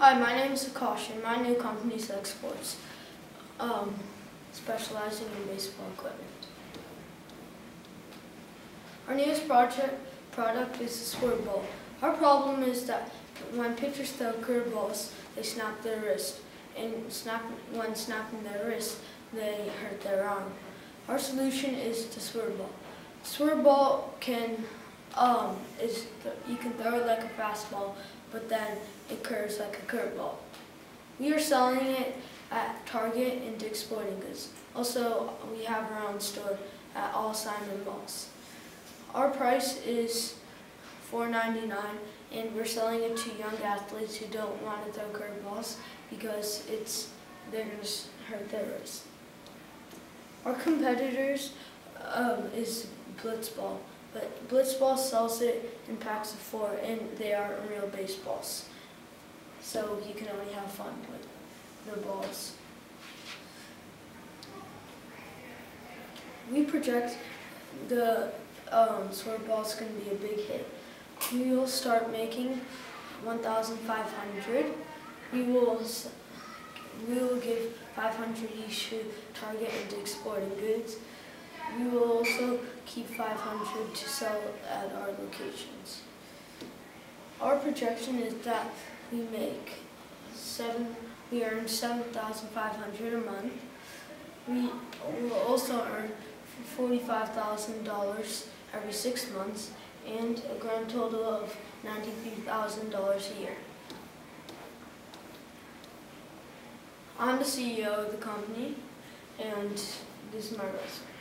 Hi, my name is Akash, and my new company is X Sports, um, specializing in baseball equipment. Our newest project product is the Swerve Ball. Our problem is that when pitchers throw curveballs, they snap their wrist, and snap, when snapping their wrist, they hurt their arm. Our solution is the Swerve Ball. Swerve Ball can um, is you can throw it like a fastball, but then it curves like a curveball. We are selling it at Target and Dick's Sporting Goods. Also, we have our own store at all Simon Malls. Our price is $4.99 and we're selling it to young athletes who don't want to throw curveballs because it's they're going to hurt their wrist. Our competitors um, is Blitzball. But Blitzball sells it in packs of four, and they are real baseballs. So you can only have fun with the balls. We project the um, Swerve ball is going to be a big hit. We will start making 1,500. We will we will give 500 each to Target and Dick's Sporting Goods. We will also keep 500 to sell at our locations. Our projection is that we make seven, we earn 7,500 a month. We will also earn $45,000 every six months and a grand total of $93,000 a year. I'm the CEO of the company and this is my resume.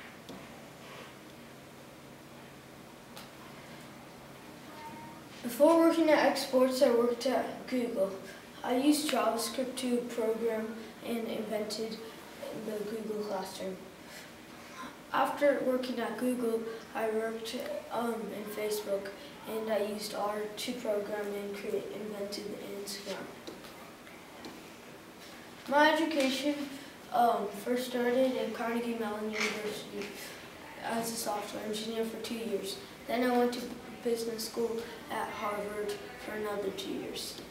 Before working at X Sports, I worked at Google. I used JavaScript to program and invented the Google Classroom. After working at Google, I worked um, in Facebook and I used R to program and create invented Instagram. My education um, first started in Carnegie Mellon University as a software engineer for two years. Then I went to business school at Harvard for another two years.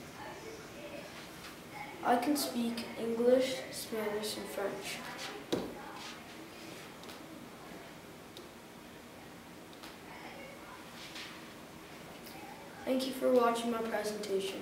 I can speak English, Spanish, and French. Thank you for watching my presentation.